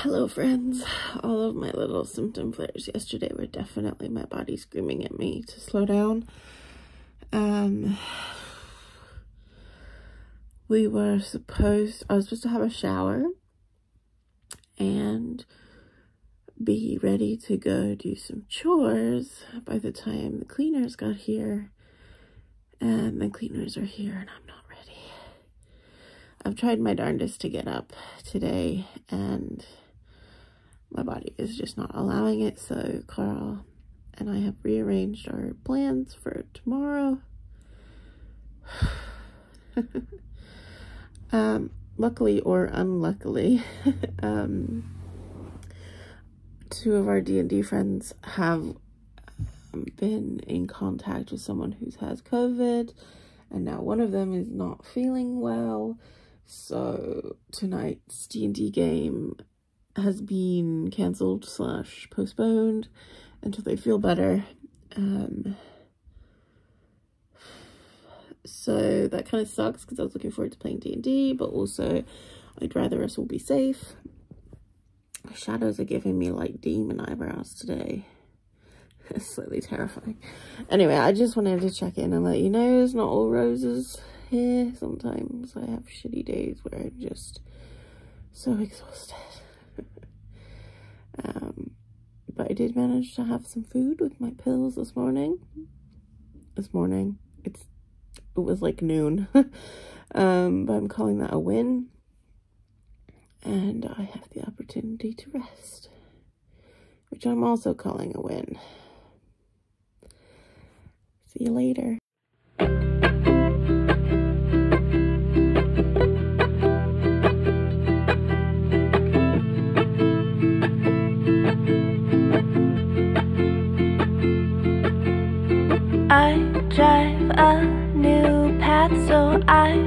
Hello friends. All of my little symptom flares yesterday were definitely my body screaming at me to slow down. Um, we were supposed, I was supposed to have a shower and be ready to go do some chores by the time the cleaners got here. And the cleaners are here and I'm not ready. I've tried my darndest to get up today and my body is just not allowing it. So Carl and I have rearranged our plans for tomorrow. um, luckily or unluckily, um, two of our D&D friends have um, been in contact with someone who has COVID and now one of them is not feeling well. So tonight's D&D game has been cancelled slash postponed until they feel better. Um, so that kind of sucks because I was looking forward to playing D&D, but also I'd rather us all be safe. Shadows are giving me like demon eyebrows today. It's slightly terrifying. Anyway, I just wanted to check in and let you know it's not all roses here. Sometimes I have shitty days where I'm just so exhausted. Um, but I did manage to have some food with my pills this morning. This morning. It's it was like noon. um, but I'm calling that a win. And I have the opportunity to rest. Which I'm also calling a win. See you later. Path so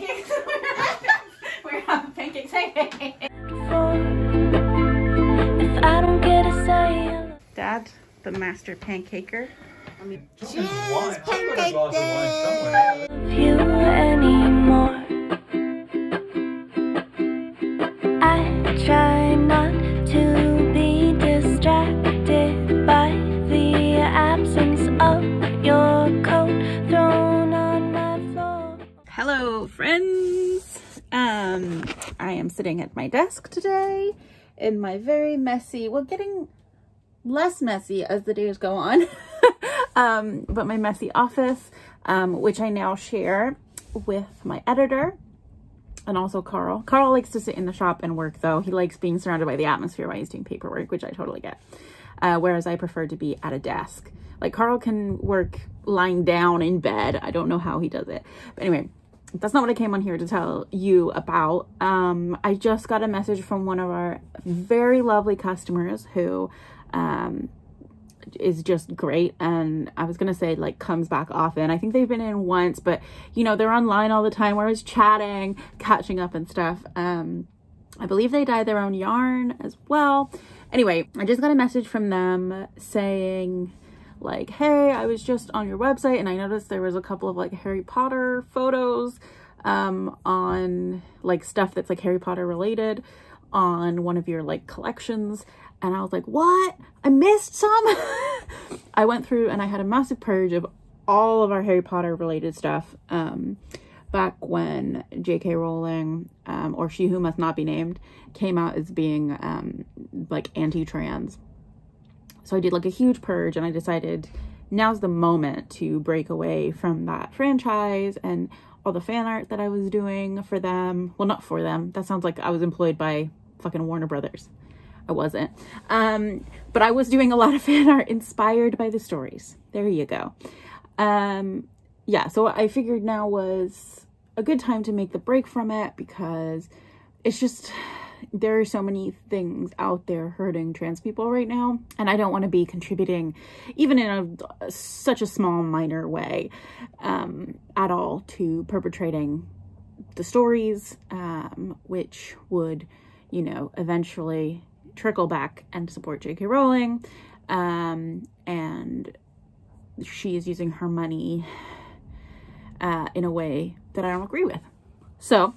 pancakes. We're having pancakes. If I don't get a say I Dad, the master pancaker. Cheers, pancake day. Sitting at my desk today in my very messy, well, getting less messy as the days go on, um, but my messy office, um, which I now share with my editor and also Carl. Carl likes to sit in the shop and work though. He likes being surrounded by the atmosphere while he's doing paperwork, which I totally get. Uh, whereas I prefer to be at a desk. Like Carl can work lying down in bed. I don't know how he does it. But anyway, that's not what I came on here to tell you about. Um, I just got a message from one of our very lovely customers who um, is just great and I was gonna say like comes back often. I think they've been in once, but you know, they're online all the time. We're always chatting, catching up and stuff. Um I believe they dye their own yarn as well. Anyway, I just got a message from them saying like, hey, I was just on your website and I noticed there was a couple of like Harry Potter photos um on like stuff that's like Harry Potter related on one of your like collections and I was like, what? I missed some? I went through and I had a massive purge of all of our Harry Potter related stuff um, back when J.K. Rowling, um, or She Who Must Not Be Named, came out as being um, like anti-trans. So I did like a huge purge and I decided now's the moment to break away from that franchise and all the fan art that I was doing for them. Well, not for them. That sounds like I was employed by fucking Warner Brothers. I wasn't. Um, but I was doing a lot of fan art inspired by the stories. There you go. Um, yeah, so I figured now was a good time to make the break from it because it's just there are so many things out there hurting trans people right now and i don't want to be contributing even in a such a small minor way um, at all to perpetrating the stories um, which would you know eventually trickle back and support jk rowling um, and she is using her money uh, in a way that i don't agree with. So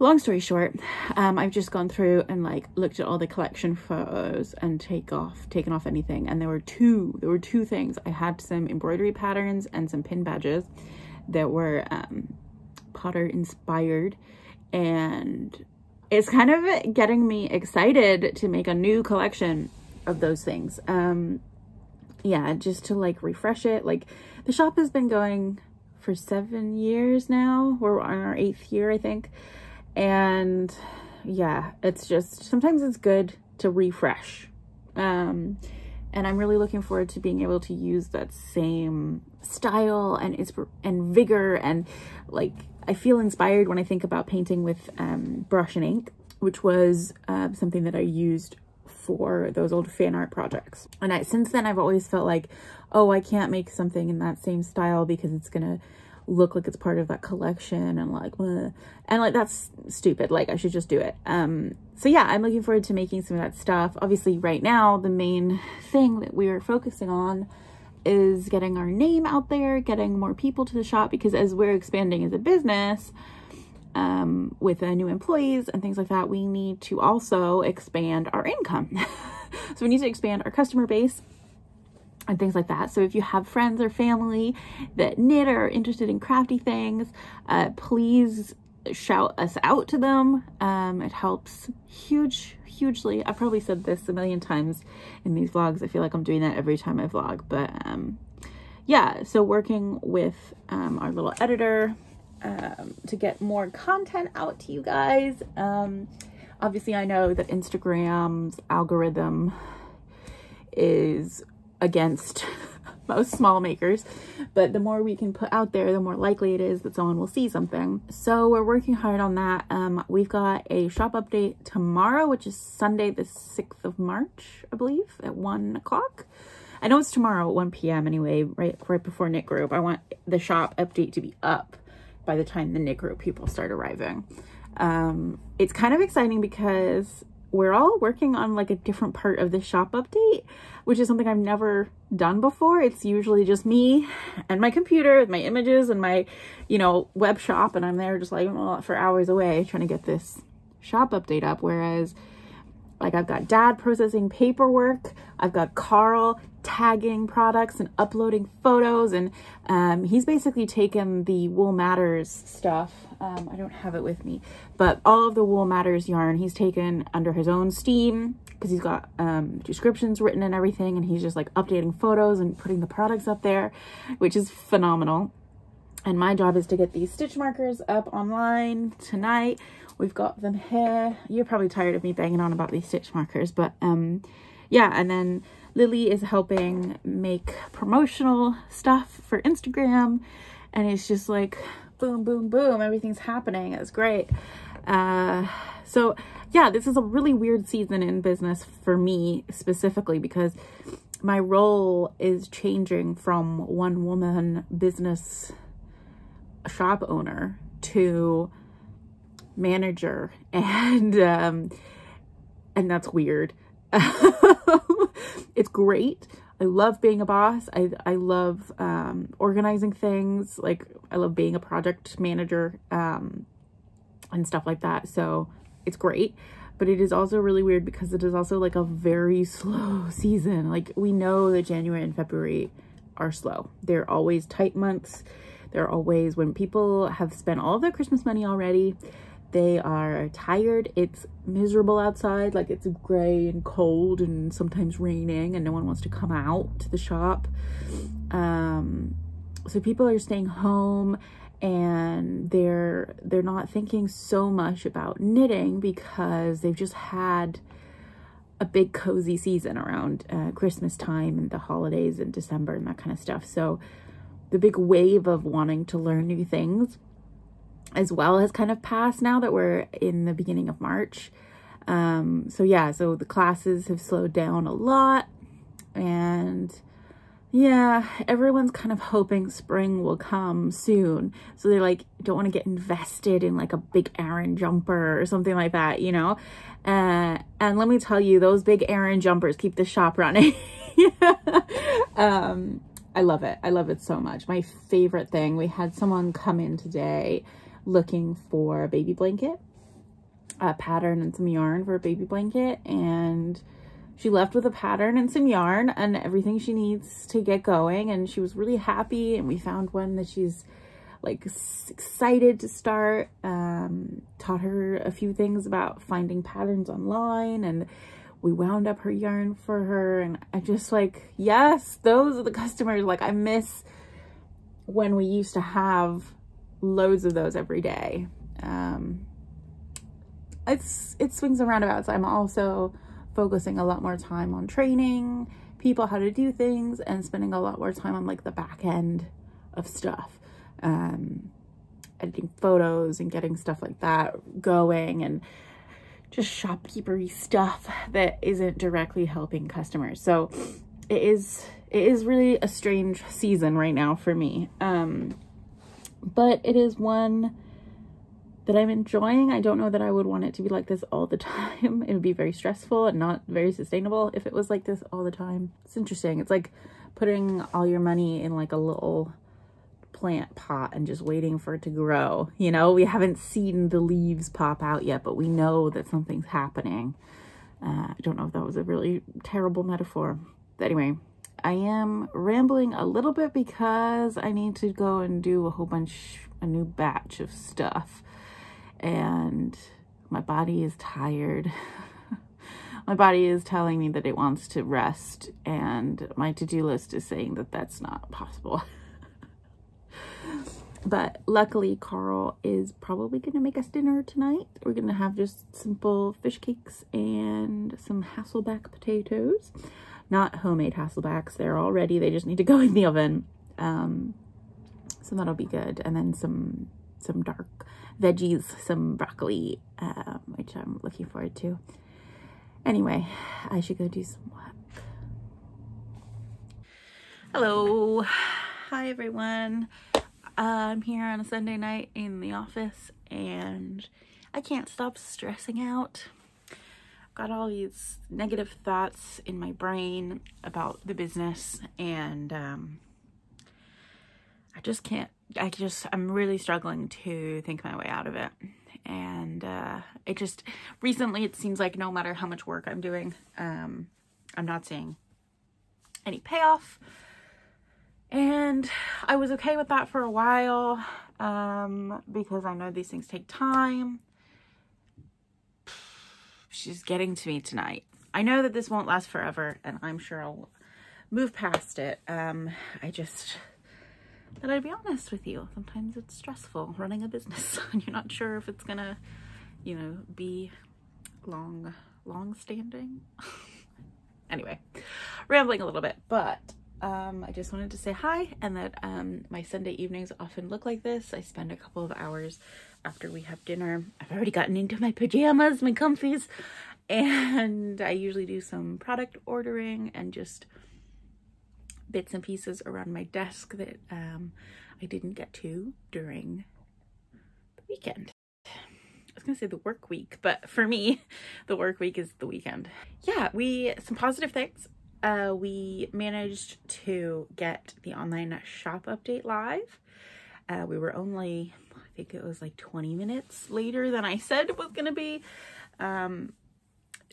long story short, um, I've just gone through and like looked at all the collection photos and take off, taken off anything. And there were two, there were two things. I had some embroidery patterns and some pin badges that were um, Potter inspired. And it's kind of getting me excited to make a new collection of those things. Um, yeah, just to like refresh it. Like the shop has been going for seven years now. We're on our eighth year, I think and yeah it's just sometimes it's good to refresh. Um and i'm really looking forward to being able to use that same style and and vigor and like i feel inspired when i think about painting with um brush and ink which was uh, something that i used for those old fan art projects. And I, since then i've always felt like oh i can't make something in that same style because it's gonna look like it's part of that collection and like Bleh. and like that's stupid. Like i should just do it. Um so yeah i'm looking forward to making some of that stuff. Obviously right now the main thing that we are focusing on is getting our name out there getting more people to the shop because as we're expanding as a business um with uh, new employees and things like that we need to also expand our income. So we need to expand our customer base and things like that. So if you have friends or family that knit or are interested in crafty things, uh, please shout us out to them. Um, it helps huge, hugely. I've probably said this a million times in these vlogs. I feel like I'm doing that every time I vlog, but um, yeah, so working with um, our little editor um, to get more content out to you guys. Um, obviously, I know that Instagram's algorithm is against most small makers, but the more we can put out there, the more likely it is that someone will see something. So we're working hard on that. Um, we've got a shop update tomorrow, which is Sunday, the 6th of March, I believe, at one o'clock. I know it's tomorrow at 1 p.m. anyway, right, right before knit group. I want the shop update to be up by the time the knit group people start arriving. Um, it's kind of exciting because we're all working on like a different part of the shop update, which is something I've never done before. It's usually just me and my computer with my images and my, you know, web shop. And I'm there just like well, for hours away trying to get this shop update up. Whereas like I've got dad processing paperwork. I've got Carl tagging products and uploading photos. And um, he's basically taken the Wool Matters stuff. Um, I don't have it with me, but all of the Wool Matters yarn he's taken under his own steam because he's got um, descriptions written and everything. And he's just like updating photos and putting the products up there, which is phenomenal. And my job is to get these stitch markers up online tonight We've got them here. You're probably tired of me banging on about these stitch markers, but um, yeah, and then Lily is helping make promotional stuff for Instagram, and it's just like boom, boom, boom, everything's happening. It's great. Uh, so yeah, this is a really weird season in business for me specifically because my role is changing from one woman business shop owner to manager and um and that's weird. It's great. I love being a boss. I i love um organizing things. Like i love being a project manager um and stuff like that. So it's great. But it is also really weird because it is also like a very slow season. Like we know that january and february are slow. They're always tight months. They're always when people have spent all their christmas money already They are tired. It's miserable outside. Like it's gray and cold and sometimes raining and no one wants to come out to the shop. Um, so people are staying home and they're they're not thinking so much about knitting because they've just had a big cozy season around uh, Christmas time and the holidays in December and that kind of stuff. So the big wave of wanting to learn new things as well has kind of passed now that we're in the beginning of March. Um, so yeah, so the classes have slowed down a lot and yeah, everyone's kind of hoping spring will come soon. So they like don't want to get invested in like a big Aran jumper or something like that, you know? Uh, and let me tell you, those big Aran jumpers keep the shop running. um, I love it. I love it so much. My favorite thing, we had someone come in today looking for a baby blanket, a pattern and some yarn for a baby blanket. And she left with a pattern and some yarn and everything she needs to get going. And she was really happy. And we found one that she's like excited to start. Um, taught her a few things about finding patterns online and we wound up her yarn for her. And I just like, yes, those are the customers. Like I miss when we used to have loads of those every day. Um, it's, it swings and roundabouts. I'm also focusing a lot more time on training people how to do things and spending a lot more time on like the back end of stuff um editing photos and getting stuff like that going and just shopkeepery stuff that isn't directly helping customers so it is it is really a strange season right now for me um but it is one that I'm enjoying. I don't know that I would want it to be like this all the time. It would be very stressful and not very sustainable if it was like this all the time. It's interesting. It's like putting all your money in like a little plant pot and just waiting for it to grow. You know, we haven't seen the leaves pop out yet, but we know that something's happening. Uh, I don't know if that was a really terrible metaphor. But anyway, I am rambling a little bit because I need to go and do a whole bunch, a new batch of stuff and my body is tired. my body is telling me that it wants to rest and my to-do list is saying that that's not possible. but luckily Carl is probably going to make us dinner tonight. We're going to have just simple fish cakes and some Hasselback potatoes. Not homemade Hasselbacks. They're all ready. They just need to go in the oven. Um, so that'll be good. And then some some dark veggies, some broccoli, um, which I'm looking forward to. Anyway, I should go do some work. Hello. Hi, everyone. I'm here on a Sunday night in the office and I can't stop stressing out. Got all these negative thoughts in my brain about the business and um, I just can't I just, I'm really struggling to think my way out of it. And uh, it just, recently it seems like no matter how much work I'm doing, um, I'm not seeing any payoff. And I was okay with that for a while um, because I know these things take time. She's getting to me tonight. I know that this won't last forever and I'm sure I'll move past it. Um, I just, but I'd be honest with you, sometimes it's stressful running a business and you're not sure if it's gonna, you know, be long, long standing. anyway, rambling a little bit, but um, I just wanted to say hi and that um, my Sunday evenings often look like this. I spend a couple of hours after we have dinner. I've already gotten into my pajamas, my comfies, and I usually do some product ordering and just bits and pieces around my desk that um, I didn't get to during the weekend. I was gonna say the work week, but for me, the work week is the weekend. Yeah, we, some positive things. Uh, we managed to get the online shop update live. Uh, we were only, I think it was like 20 minutes later than I said it was gonna be um,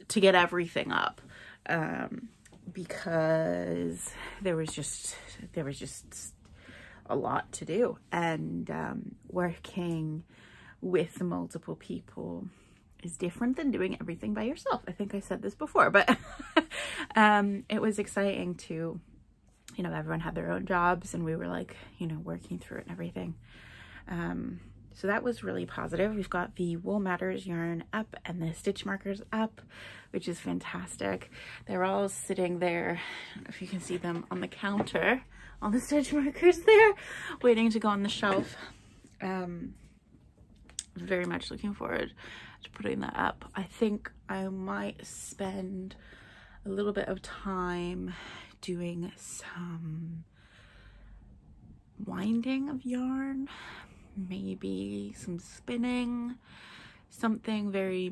to get everything up. Um, because there was just there was just a lot to do and um, working with multiple people is different than doing everything by yourself. I think I said this before, but um, it was exciting to, you know, everyone had their own jobs and we were like, you know, working through it and everything. Um, so that was really positive. We've got the Wool Matters yarn up and the stitch markers up, which is fantastic. They're all sitting there, if you can see them on the counter, all the stitch markers there, waiting to go on the shelf. Um, very much looking forward to putting that up. I think I might spend a little bit of time doing some winding of yarn maybe some spinning, something very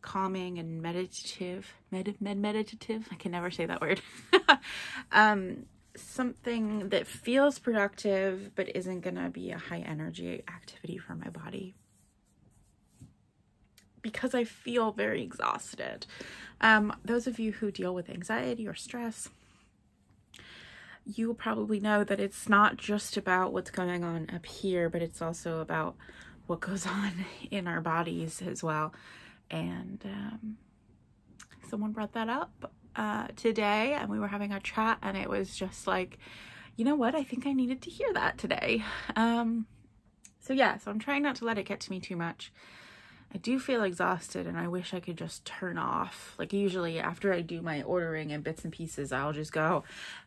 calming and meditative, med, med meditative, I can never say that word. um, something that feels productive but isn't gonna be a high energy activity for my body because I feel very exhausted. Um, those of you who deal with anxiety or stress, you probably know that it's not just about what's going on up here, but it's also about what goes on in our bodies as well. And um, someone brought that up uh, today and we were having a chat and it was just like, you know what? I think I needed to hear that today. Um, so yeah, so I'm trying not to let it get to me too much. I do feel exhausted and I wish I could just turn off. Like usually after I do my ordering and bits and pieces, I'll just go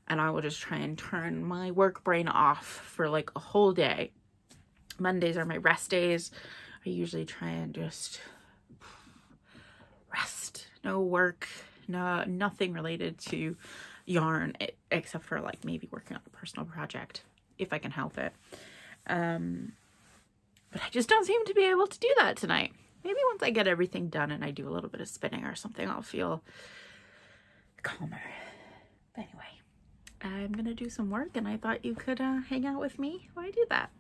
and I will just try and turn my work brain off for like a whole day. Mondays are my rest days. I usually try and just rest. No work, no nothing related to yarn except for like maybe working on a personal project if I can help it. Um, but I just don't seem to be able to do that tonight maybe once I get everything done and I do a little bit of spinning or something, I'll feel calmer. But anyway, I'm to do some work and I thought you could uh, hang out with me while I do that.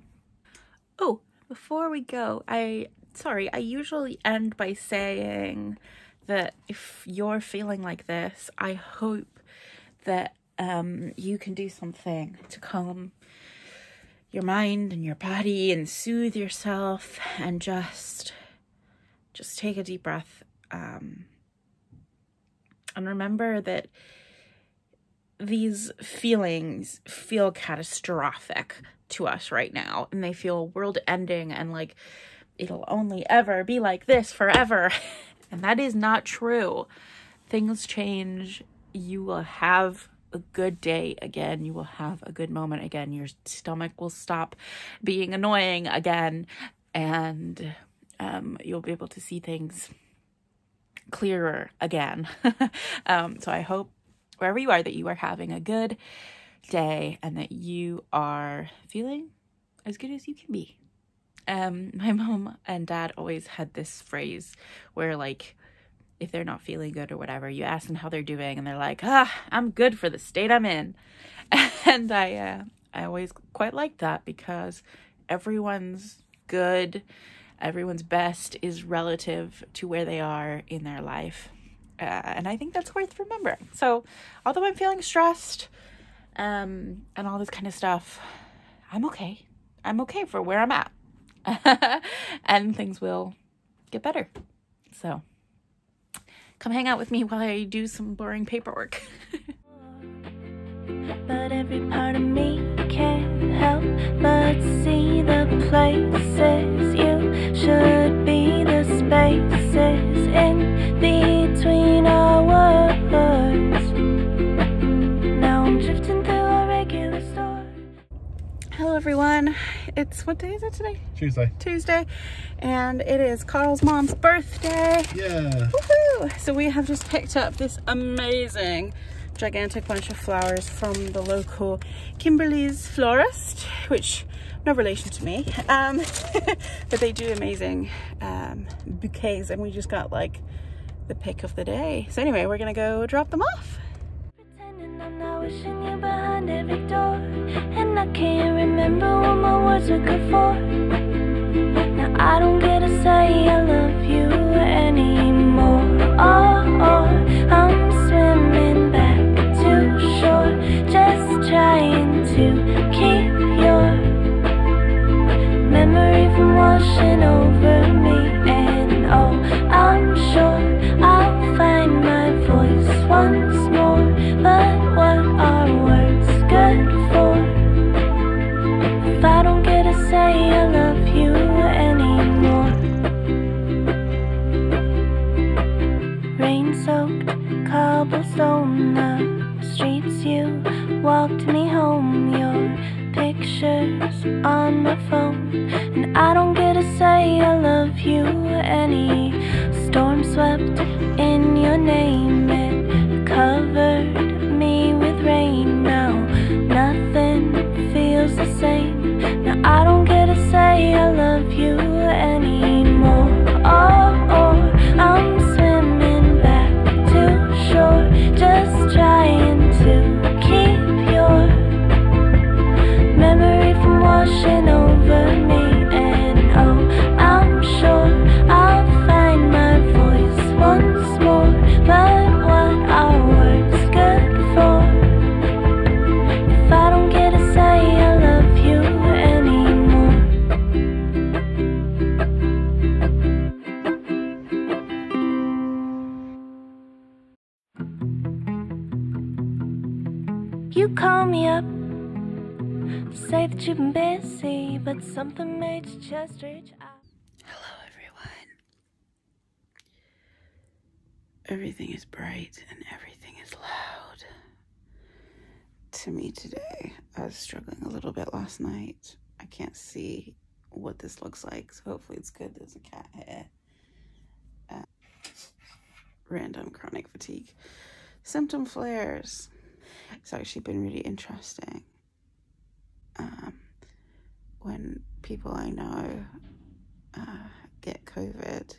Oh, before we go, I, sorry, I usually end by saying that if you're feeling like this, I hope that um, you can do something to calm your mind and your body and soothe yourself and just just take a deep breath um, and remember that these feelings feel catastrophic to us right now and they feel world ending and like it'll only ever be like this forever. And that is not true. Things change. You will have a good day again. You will have a good moment again. Your stomach will stop being annoying again. And um, you'll be able to see things clearer again. um, so I hope wherever you are that you are having a good day and that you are feeling as good as you can be. Um, my mom and dad always had this phrase where like if they're not feeling good or whatever, you ask them how they're doing and they're like, ah, I'm good for the state I'm in. And I, uh, I always quite like that because everyone's good everyone's best is relative to where they are in their life. Uh, and I think that's worth remembering. So, although I'm feeling stressed um, and all this kind of stuff, I'm okay. I'm okay for where I'm at. and things will get better. So, come hang out with me while I do some boring paperwork. but every part of me can't help but see the places should be, the spaces in between our words. Now I'm drifting through a regular store. Hello, everyone. It's what day is it today? Tuesday. Tuesday, and it is Carl's mom's birthday. Yeah. Woohoo! So we have just picked up this amazing gigantic bunch of flowers from the local Kimberley's florist, which no relation to me, um, but they do amazing um, bouquets and we just got like the pick of the day. So anyway, we're gonna go drop them off. I'm not wishing you behind every door. And I can't remember what my words were good for. Now I don't get to say I love you anymore. ocean over. Just reach out. Hello, everyone. Everything is bright and everything is loud. To me today, I was struggling a little bit last night. I can't see what this looks like, so hopefully it's good. There's a cat here. Uh, random chronic fatigue. Symptom flares. It's actually been really interesting. Um, when people I know uh, get COVID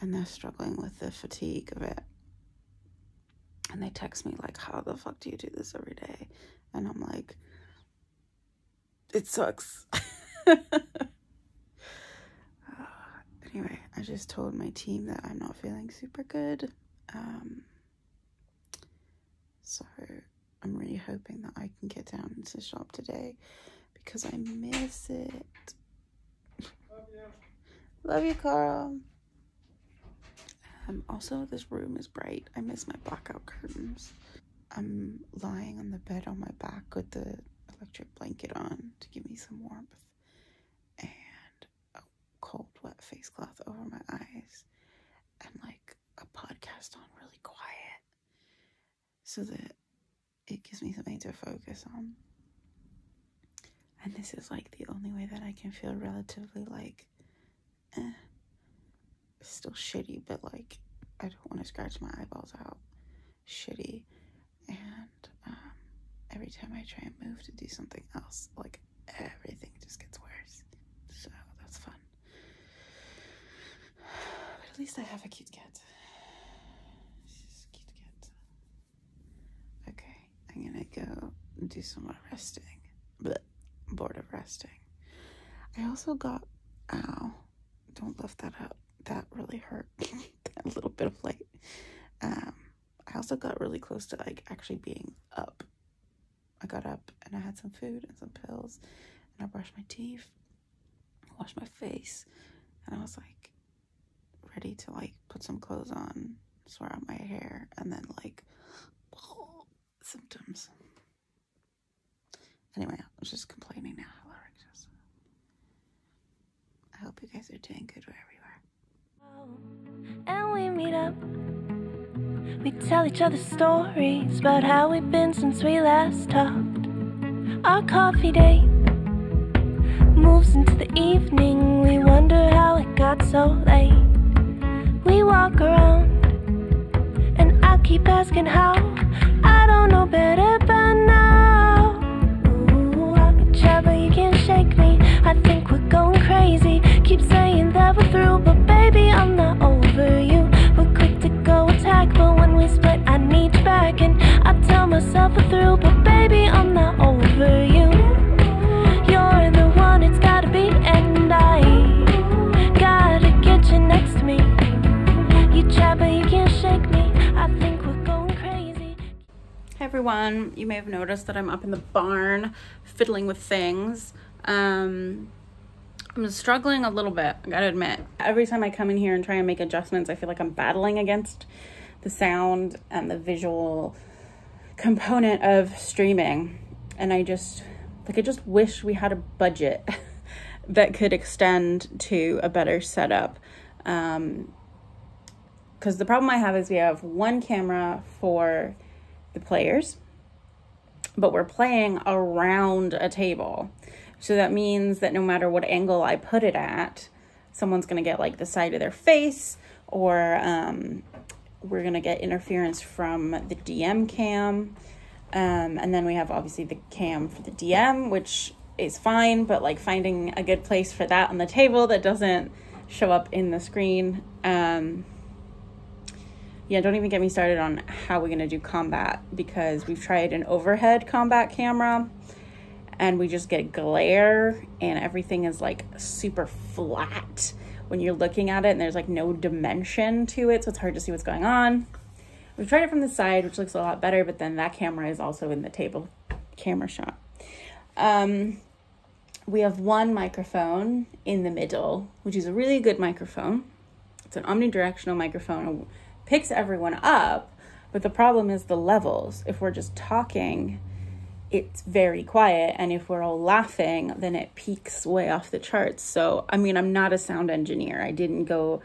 and they're struggling with the fatigue of it. And they text me, like, how the fuck do you do this every day? And I'm like, it sucks. Anyway, I just told my team that I'm not feeling super good. Um, so I'm really hoping that I can get down into the shop today because I miss it. Love you, Love you, Carl. Um, also, this room is bright. I miss my blackout curtains. I'm lying on the bed on my back with the electric blanket on to give me some warmth and a cold, wet face cloth over my eyes and like a podcast on really quiet so that it gives me something to focus on. And this is like the only way that I can feel relatively like, eh, still shitty, but like I don't want to scratch my eyeballs out. Shitty. And um, every time I try and move to do something else, like everything just gets worse. So that's fun. But at least I have a cute cat. She's a cute cat. Okay, I'm gonna go do some more resting. But bored of resting. I also got ow. Don't lift that up. That really hurt. a little bit of light. Um, I also got really close to like actually being up. I got up and I had some food and some pills and I brushed my teeth, washed my face, and I was like ready to like put some clothes on, swear out my hair, and then like symptoms. Anyway, I was just complaining now. I hope you guys are doing good wherever you are. and we meet up. We tell each other stories about how we've been since we last talked. Our coffee date moves into the evening. We wonder how it got so late. We walk around, and I keep asking how. I don't know better I think we're going crazy. Keep saying that we're through, but baby, I'm not over you. We're quick to go attack, but when we split, I need back. And I tell myself through, but baby, I'm not over you. You're the one it's gotta be, I gotta next to me. You try, but you can't shake me. I think we're going crazy. Hey everyone, you may have noticed that I'm up in the barn fiddling with things. Um, I'm struggling a little bit, I gotta admit. Every time I come in here and try and make adjustments, I feel like I'm battling against the sound and the visual component of streaming. And I just, like, I just wish we had a budget that could extend to a better setup. Um, because the problem I have is we have one camera for the players, but we're playing around a table, So that means that no matter what angle I put it at, someone's going to get like the side of their face or um, we're going to get interference from the DM cam. Um, and then we have obviously the cam for the DM, which is fine, but like finding a good place for that on the table that doesn't show up in the screen. Um, yeah, don't even get me started on how we're going to do combat because we've tried an overhead combat camera and we just get glare and everything is like super flat when you're looking at it and there's like no dimension to it so it's hard to see what's going on. We've tried it from the side which looks a lot better but then that camera is also in the table camera shot. Um, we have one microphone in the middle which is a really good microphone. It's an omnidirectional microphone picks everyone up but the problem is the levels. If we're just talking it's very quiet and if we're all laughing then it peaks way off the charts. So i mean i'm not a sound engineer. I didn't go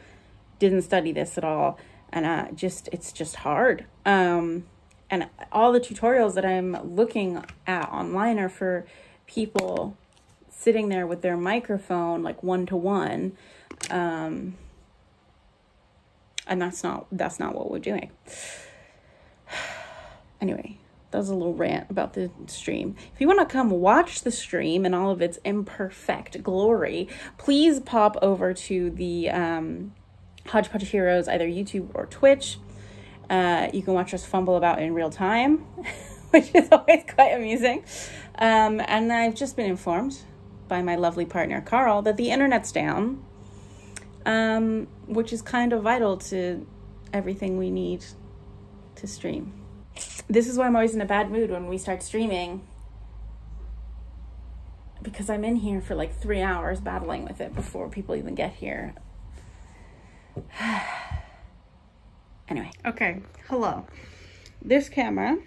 didn't study this at all and uh just it's just hard. Um and all the tutorials that i'm looking at online are for people sitting there with their microphone like one to one um and that's not that's not what we're doing. Anyway that was a little rant about the stream. If you want to come watch the stream in all of its imperfect glory, please pop over to the um, Hodgepodge Heroes, either YouTube or Twitch. Uh, you can watch us fumble about in real time, which is always quite amusing. Um, and I've just been informed by my lovely partner Carl that the internet's down, um, which is kind of vital to everything we need to stream this is why I'm always in a bad mood when we start streaming because I'm in here for like three hours battling with it before people even get here. anyway, okay, hello. This camera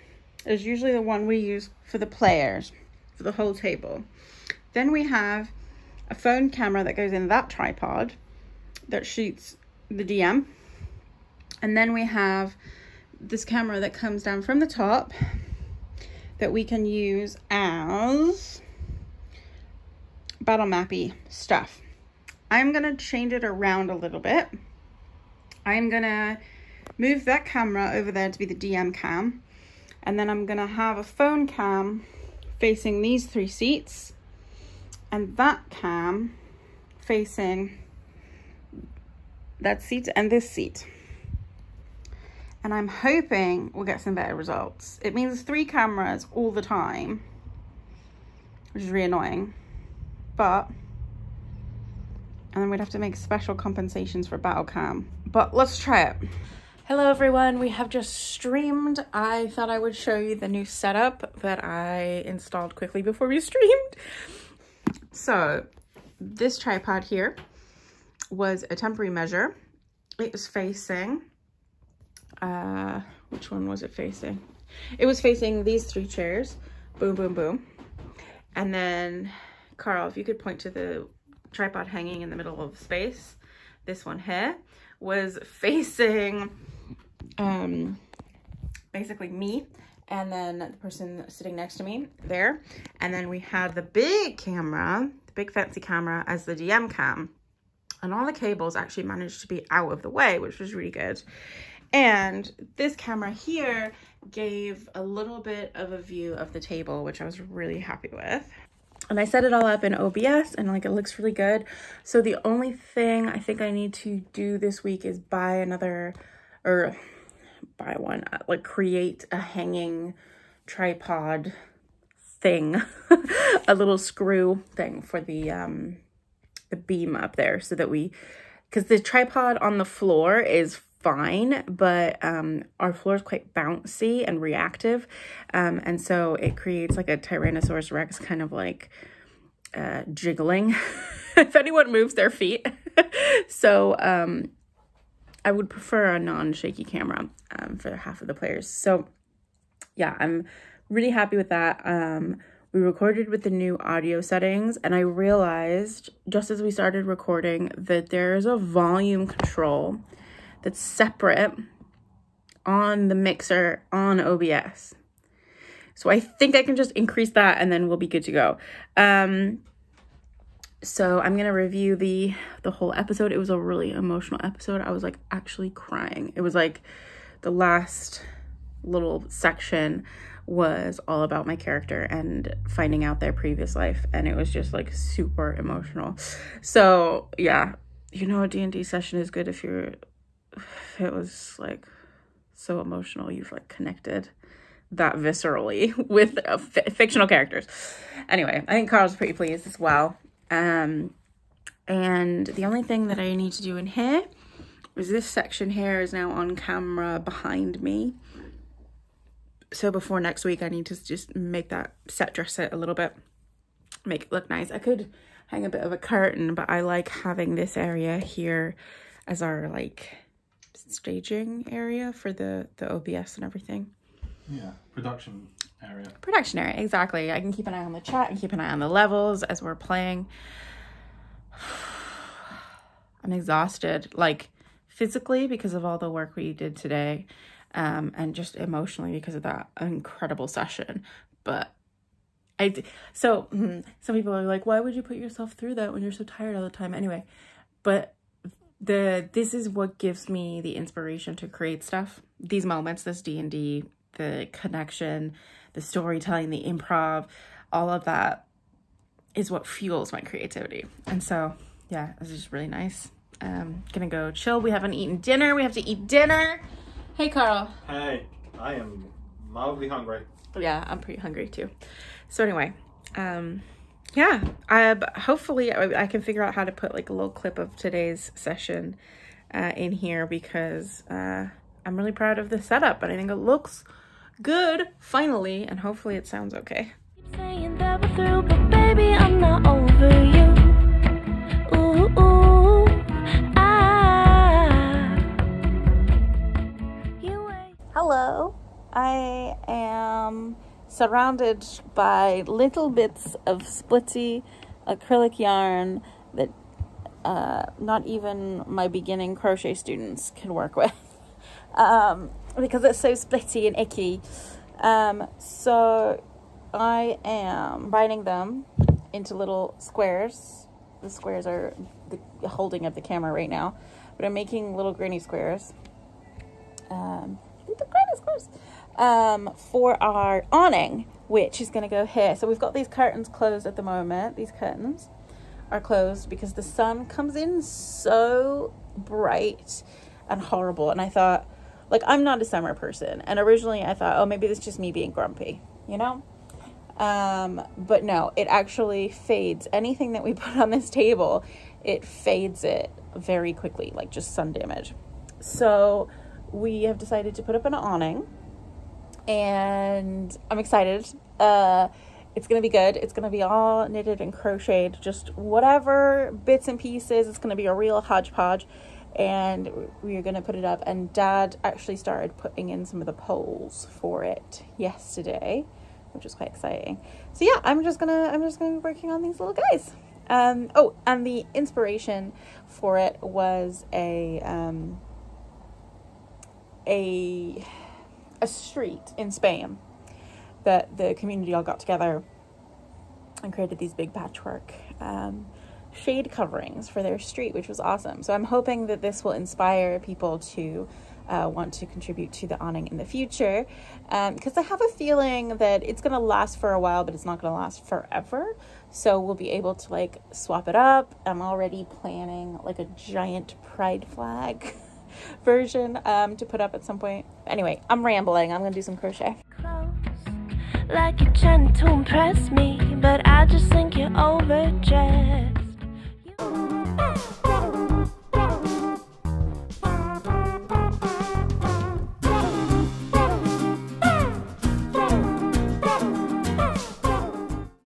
is usually the one we use for the players, for the whole table. Then we have a phone camera that goes in that tripod that shoots the DM. And then we have this camera that comes down from the top that we can use as battle mappy stuff. I'm going to change it around a little bit. I'm going to move that camera over there to be the DM cam. And then I'm going to have a phone cam facing these three seats. And that cam facing that seat and this seat and I'm hoping we'll get some better results. It means three cameras all the time, which is really annoying, but, and then we'd have to make special compensations for battle cam, but let's try it. Hello everyone, we have just streamed. I thought I would show you the new setup that I installed quickly before we streamed. So this tripod here was a temporary measure. It was facing uh, which one was it facing? It was facing these three chairs. Boom, boom, boom. And then, Carl, if you could point to the tripod hanging in the middle of space, this one here was facing um, basically me and then the person sitting next to me there. And then we had the big camera, the big fancy camera as the DM cam. And all the cables actually managed to be out of the way, which was really good. And this camera here gave a little bit of a view of the table, which I was really happy with. And I set it all up in OBS and like it looks really good. So the only thing I think I need to do this week is buy another or buy one, uh, like create a hanging tripod thing, a little screw thing for the um the beam up there so that we because the tripod on the floor is fine, but um, our floor is quite bouncy and reactive. Um, and so it creates like a Tyrannosaurus Rex kind of like uh, jiggling if anyone moves their feet. so um, I would prefer a non-shaky camera um, for half of the players. So yeah, I'm really happy with that. Um, we recorded with the new audio settings and I realized just as we started recording that there's a volume control that's separate on the mixer on OBS. So I think I can just increase that and then we'll be good to go. Um, so I'm gonna review the the whole episode. It was a really emotional episode. I was like actually crying. It was like the last little section was all about my character and finding out their previous life and it was just like super emotional so yeah you know a d&d session is good if you're it was like so emotional you've like connected that viscerally with uh, fictional characters. Anyway i think carl's pretty pleased as well. Um and the only thing that i need to do in here is this section here is now on camera behind me. So before next week, I need to just make that set dress it a little bit, make it look nice. I could hang a bit of a curtain, but I like having this area here as our like staging area for the, the OBS and everything. Yeah, production area. Production area, exactly. I can keep an eye on the chat and keep an eye on the levels as we're playing. I'm exhausted, like physically because of all the work we did today um, and just emotionally because of that incredible session. But I d- so mm, some people are like, why would you put yourself through that when you're so tired all the time? Anyway, but the this is what gives me the inspiration to create stuff. These moments, this D and D, the connection, the storytelling, the improv, all of that is what fuels my creativity. And so, yeah, this is just really nice. Um, gonna go chill. We haven't eaten dinner. We have to eat dinner. Hey, Carl. Hey, I am mildly hungry. Yeah, I'm pretty hungry too. So anyway, um, yeah, I hopefully I, I can figure out how to put like a little clip of today's session uh, in here because uh, I'm really proud of the setup and I think it looks good finally and hopefully it sounds okay. Saying that we're through, but baby, I'm not over you. Ooh, ooh, ah. You. Hello. I am surrounded by little bits of splitty acrylic yarn that uh, not even my beginning crochet students can work with um, because it's so splitty and icky. Um, so I am binding them into little squares. The squares are the holding of the camera right now, but I'm making little granny squares. Um, little granny squares um, for our awning, which is going to go here. So we've got these curtains closed at the moment. These curtains are closed because the sun comes in so bright and horrible. And I thought, like, I'm not a summer person. And originally I thought, oh, maybe this is just me being grumpy, you know? Um, but no, it actually fades anything that we put on this table, it fades it very quickly, like just sun damage. So we have decided to put up an awning and I'm excited. Uh, it's gonna be good. It's gonna be all knitted and crocheted, just whatever bits and pieces. It's gonna be a real hodgepodge, and we are gonna put it up. And Dad actually started putting in some of the poles for it yesterday, which is quite exciting. So yeah, I'm just gonna I'm just gonna be working on these little guys. Um, oh, and the inspiration for it was a um, a a street in Spain that the community all got together and created these big patchwork um, shade coverings for their street, which was awesome. So I'm hoping that this will inspire people to uh, want to contribute to the awning in the future because I have a feeling that it's going to last for a while, but it's not going to last forever. So we'll be able to like swap it up. I'm already planning like a giant pride flag. version um, to put up at some point. Anyway, I'm rambling. I'm going to do some crochet. Close, like you're trying to impress me, but I just think you're overdressed. You